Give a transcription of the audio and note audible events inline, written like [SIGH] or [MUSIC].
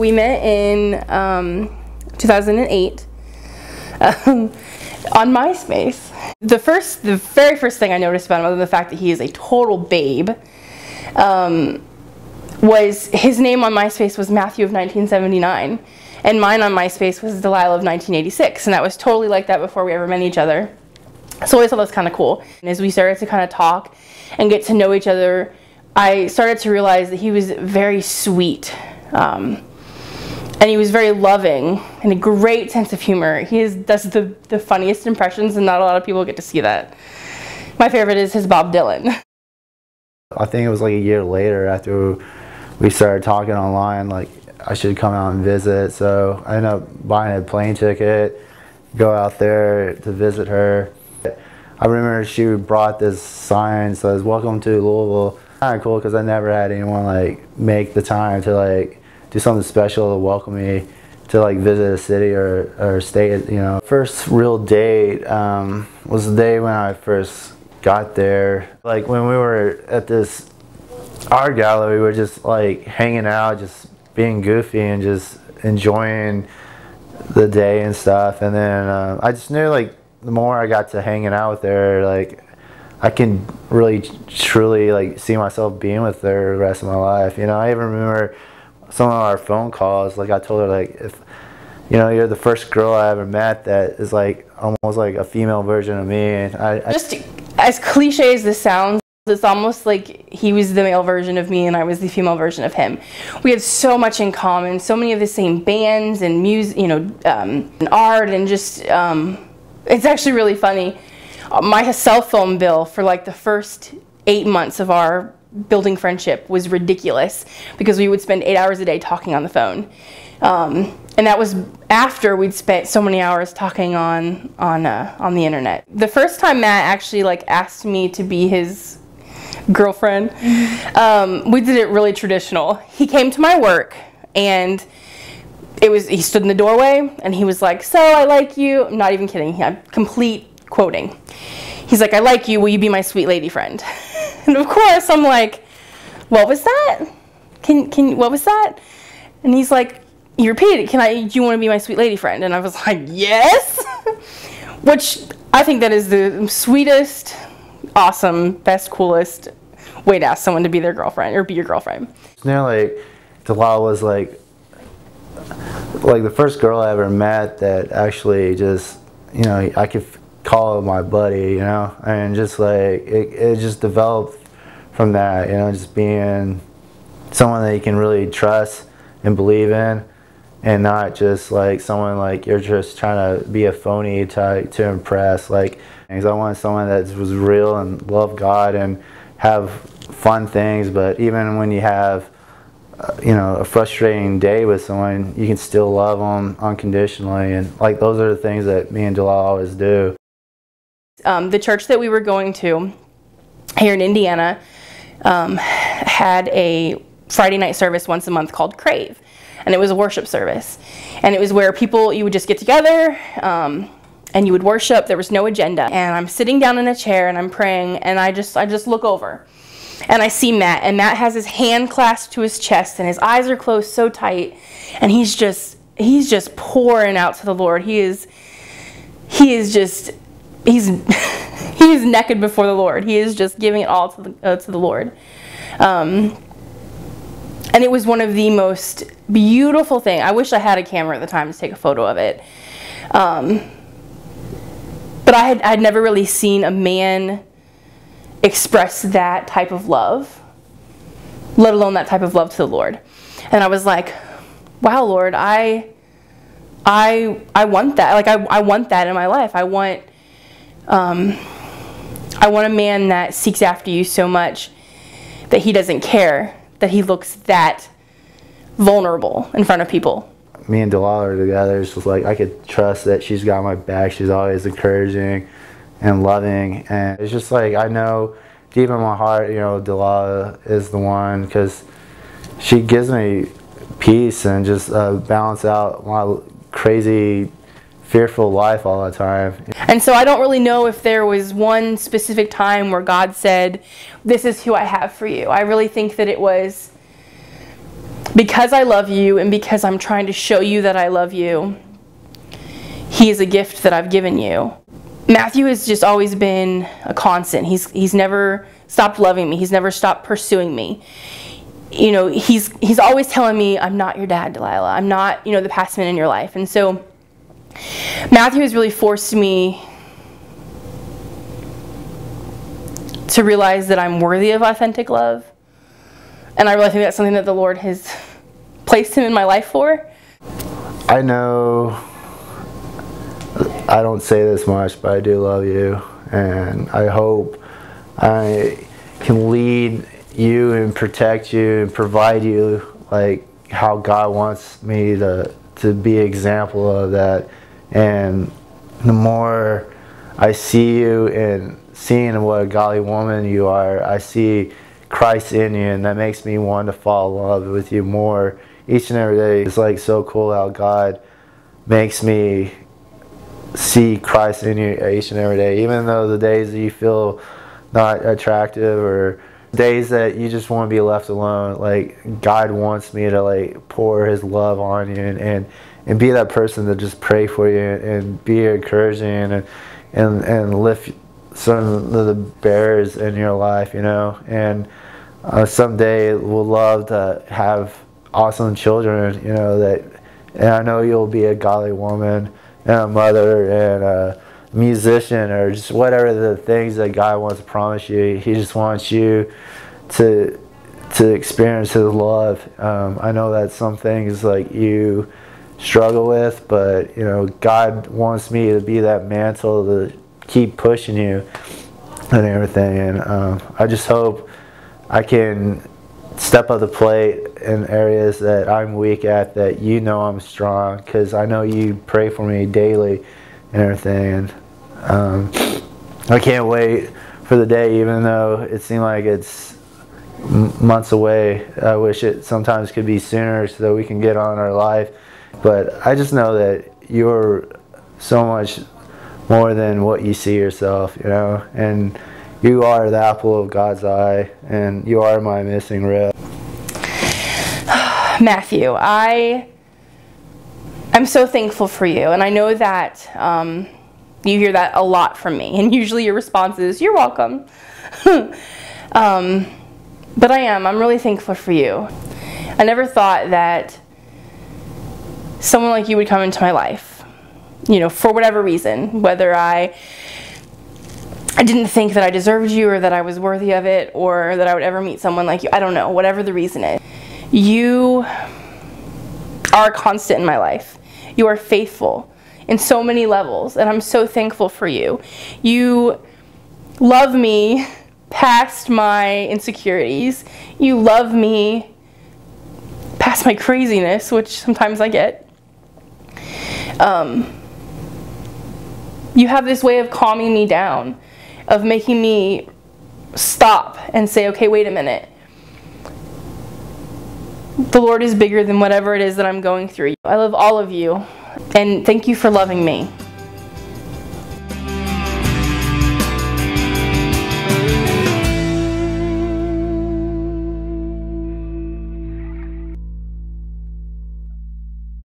we met in um, 2008 um, on MySpace. The first, the very first thing I noticed about him, other than the fact that he is a total babe, um, was his name on MySpace was Matthew of 1979, and mine on MySpace was Dalila of 1986, and that was totally like that before we ever met each other. So I always thought that was kind of cool. And as we started to kind of talk and get to know each other, I started to realize that he was very sweet. Um, and he was very loving and a great sense of humor. He is, does the, the funniest impressions, and not a lot of people get to see that. My favorite is his Bob Dylan. [LAUGHS] I think it was like a year later after we started talking online, like I should come out and visit. So I ended up buying a plane ticket, go out there to visit her. I remember she brought this sign that says "Welcome to Louisville." Kind of cool because I never had anyone like make the time to like do something special to welcome me to like visit a city or, or state. You know, first real date um, was the day when I first got there. Like when we were at this art gallery, we were just like hanging out, just being goofy and just enjoying the day and stuff. And then uh, I just knew like the more I got to hanging out with her, like I can really truly like see myself being with her the rest of my life. You know, I even remember some of our phone calls. Like I told her, like if you know, you're the first girl I ever met that is like almost like a female version of me. And I, I just as cliche as this sounds. It's almost like he was the male version of me and I was the female version of him. We had so much in common, so many of the same bands and music, you know, um, and art and just um, it's actually really funny. My cell phone bill for like the first eight months of our building friendship was ridiculous because we would spend eight hours a day talking on the phone. Um, and that was after we'd spent so many hours talking on on uh, on the internet. The first time Matt actually like asked me to be his girlfriend, um, we did it really traditional. He came to my work and it was he stood in the doorway and he was like, "So I like you." I'm not even kidding. I'm complete quoting. He's like, "I like you. Will you be my sweet lady friend?" [LAUGHS] [LAUGHS] and of course, I'm like, "What was that? Can can what was that?" And he's like, "You repeated it. Can I? Do you want to be my sweet lady friend?" And I was like, "Yes." [LAUGHS] Which I think that is the sweetest, awesome, best, coolest way to ask someone to be their girlfriend or be your girlfriend. You know, like Dalila was like like the first girl I ever met that actually just you know I could call my buddy you know and just like it, it just developed from that you know just being someone that you can really trust and believe in and not just like someone like you're just trying to be a phony to, to impress like because I want someone that was real and loved God and have fun things but even when you have uh, you know a frustrating day with someone, you can still love them unconditionally, and like those are the things that me and Dalila always do. Um, the church that we were going to here in Indiana um, had a Friday night service once a month called Crave, and it was a worship service, and it was where people you would just get together. Um, and you would worship. There was no agenda. And i'm sitting down in a chair and i'm praying and i just i just look over. And I see Matt, and Matt has his hand clasped to his chest, and his eyes are closed so tight, and he's just he's just pouring out to the Lord. He is he is just he's [LAUGHS] he is naked before the Lord. He is just giving it all to the uh, to the Lord. Um, and it was one of the most beautiful thing. I wish I had a camera at the time to take a photo of it. Um, but I had I'd never really seen a man express that type of love, let alone that type of love to the Lord. And I was like, wow, Lord, I I I want that. Like I, I want that in my life. I want um, I want a man that seeks after you so much that he doesn't care, that he looks that vulnerable in front of people. Me and Dalila are together. It's just like I could trust that she's got my back. She's always encouraging and loving. And it's just like I know deep in my heart, you know, Dalila is the one because she gives me peace and just uh, balance out my crazy fearful life all the time. And so I don't really know if there was one specific time where God said, this is who I have for you. I really think that it was because I love you and because I'm trying to show you that I love you, He is a gift that I've given you. Matthew has just always been a constant. He's, he's never stopped loving me, he's never stopped pursuing me. You know, he's, he's always telling me, I'm not your dad, Dalila. I'm not, you know, the past man in your life. And so Matthew has really forced me to realize that I'm worthy of authentic love. And I really think that's something that the Lord has placed him in my life for. I know I don't say this much, but I do love you. And I hope I can lead you and protect you and provide you like how God wants me to, to be an example of that. And the more I see you and seeing what a godly woman you are, I see Christ in you, and that makes me want to fall in love with you more each and every day. It's like so cool how God makes me see Christ in you each and every day, even though the days that you feel not attractive or days that you just want to be left alone. Like God wants me to like pour His love on you and and, and be that person to just pray for you and be encouraging and and and lift some of the bears in your life, you know. And uh, someday we'll love to have awesome children, you know. That and I know you'll be a godly woman and a mother and a musician or just whatever the things that God wants to promise you. He just wants you to to experience His love. Um, I know that some things like you struggle with, but you know God wants me to be that mantle to keep pushing you and everything. And um, I just hope I can step up the plate in areas that I'm weak at that you know I'm strong because I know you pray for me daily and everything. And um, I can't wait for the day, even though it seemed like it's months away. I wish it sometimes could be sooner so that we can get on our life. But I just know that you're so much more than what you see yourself, you know, and you are the apple of God's eye, and you are my missing rib. [SIGHS] Matthew, I I'm so thankful for you, and I know that um, you hear that a lot from me, and [LAUGHS] usually your response is, "You're welcome." [LAUGHS] um, but I am. I'm really thankful for you. I never thought that someone like you would come into my life, you know, for whatever reason, whether I I didn't think that I deserved you or that I was worthy of it or that I would ever meet someone like you. I don't know, whatever the reason is. You are a constant in my life. You are faithful in so many levels, and I'm so thankful for you. You love me past my insecurities. You love me past my craziness, which sometimes I get. Um, you have this way of calming me down, of making me stop and say, okay, wait a minute the Lord is bigger than whatever it is that I'm going through. I love all of you, and thank you for loving me.